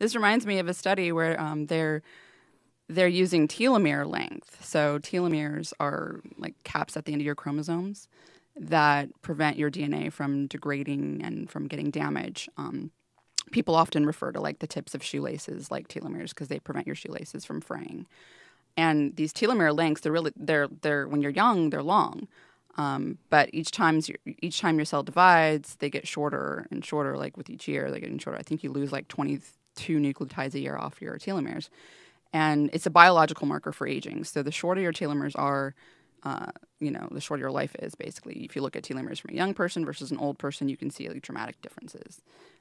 This reminds me of a study where um, they're they're using telomere length. So telomeres are like caps at the end of your chromosomes that prevent your DNA from degrading and from getting damage. Um, people often refer to like the tips of shoelaces like telomeres because they prevent your shoelaces from fraying. And these telomere lengths, they're really they're they're when you're young, they're long. Um, but each time each time your cell divides, they get shorter and shorter. Like with each year, they're getting shorter. I think you lose like 22 nucleotides a year off your telomeres, and it's a biological marker for aging. So the shorter your telomeres are, uh, you know, the shorter your life is. Basically, if you look at telomeres from a young person versus an old person, you can see like, dramatic differences.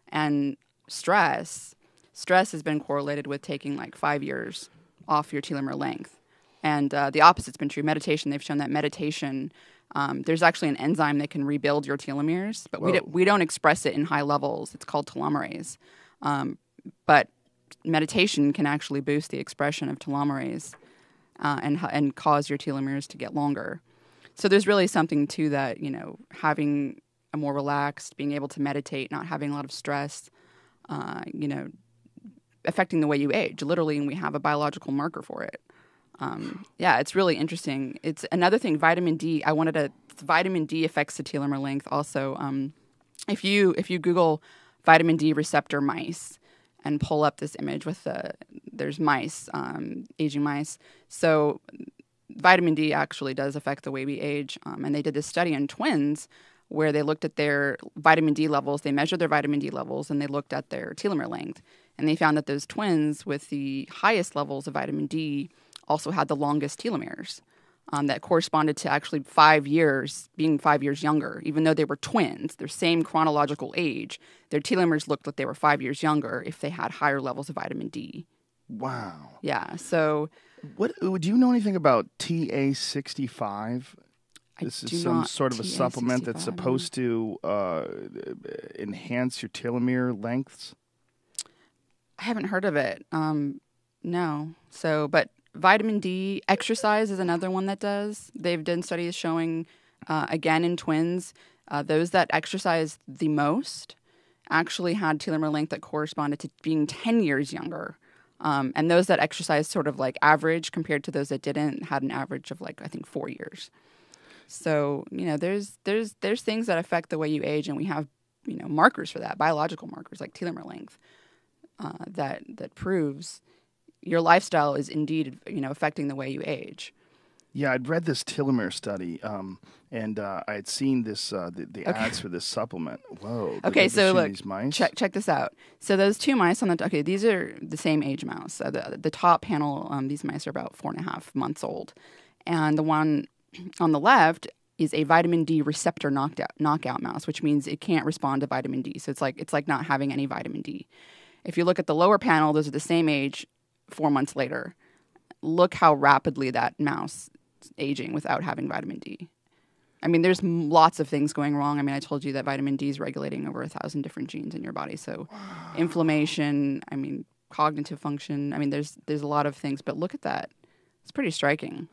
And stress, stress has been correlated with taking like five years off your telomere length. And uh, the opposite's been true. Meditation, they've shown that meditation, um, there's actually an enzyme that can rebuild your telomeres, but we, do, we don't express it in high levels. It's called telomerase. Um, but meditation can actually boost the expression of telomerase uh, and, and cause your telomeres to get longer. So there's really something to that, you know, having a more relaxed, being able to meditate, not having a lot of stress, uh, you know, affecting the way you age, literally, and we have a biological marker for it. Um, yeah, it's really interesting. It's another thing. Vitamin D. I wanted to. Vitamin D affects the telomere length. Also, um, if you if you Google vitamin D receptor mice and pull up this image with the there's mice, um, aging mice. So vitamin D actually does affect the way we age. Um, and they did this study on twins where they looked at their vitamin D levels. They measured their vitamin D levels and they looked at their telomere length. And they found that those twins with the highest levels of vitamin D also had the longest telomeres. Um, that corresponded to actually five years, being five years younger, even though they were twins, their same chronological age, their telomeres looked like they were five years younger if they had higher levels of vitamin D. Wow. Yeah. So, what do you know anything about TA sixty five? This is some sort of a supplement that's supposed to uh, enhance your telomere lengths. I haven't heard of it. Um, no. So, but vitamin D, exercise is another one that does. They've done studies showing, uh, again, in twins, uh, those that exercise the most actually had telomere length that corresponded to being 10 years younger. Um, and those that exercised sort of like average compared to those that didn't had an average of like, I think, four years. So, you know, there's there's there's things that affect the way you age and we have, you know, markers for that, biological markers like telomere length uh, that that proves your lifestyle is indeed, you know, affecting the way you age. Yeah, I'd read this telomere study, um, and uh, I had seen this uh, the, the okay. ads for this supplement. Whoa! Okay, so look, check check this out. So those two mice on the okay, these are the same age mouse. Uh, the the top panel, um, these mice are about four and a half months old, and the one on the left is a vitamin D receptor knockout knockout mouse, which means it can't respond to vitamin D. So it's like it's like not having any vitamin D. If you look at the lower panel, those are the same age, four months later. Look how rapidly that mouse is aging without having vitamin D. I mean, there's lots of things going wrong. I mean, I told you that vitamin D is regulating over a thousand different genes in your body. So, inflammation. I mean, cognitive function. I mean, there's there's a lot of things. But look at that. It's pretty striking.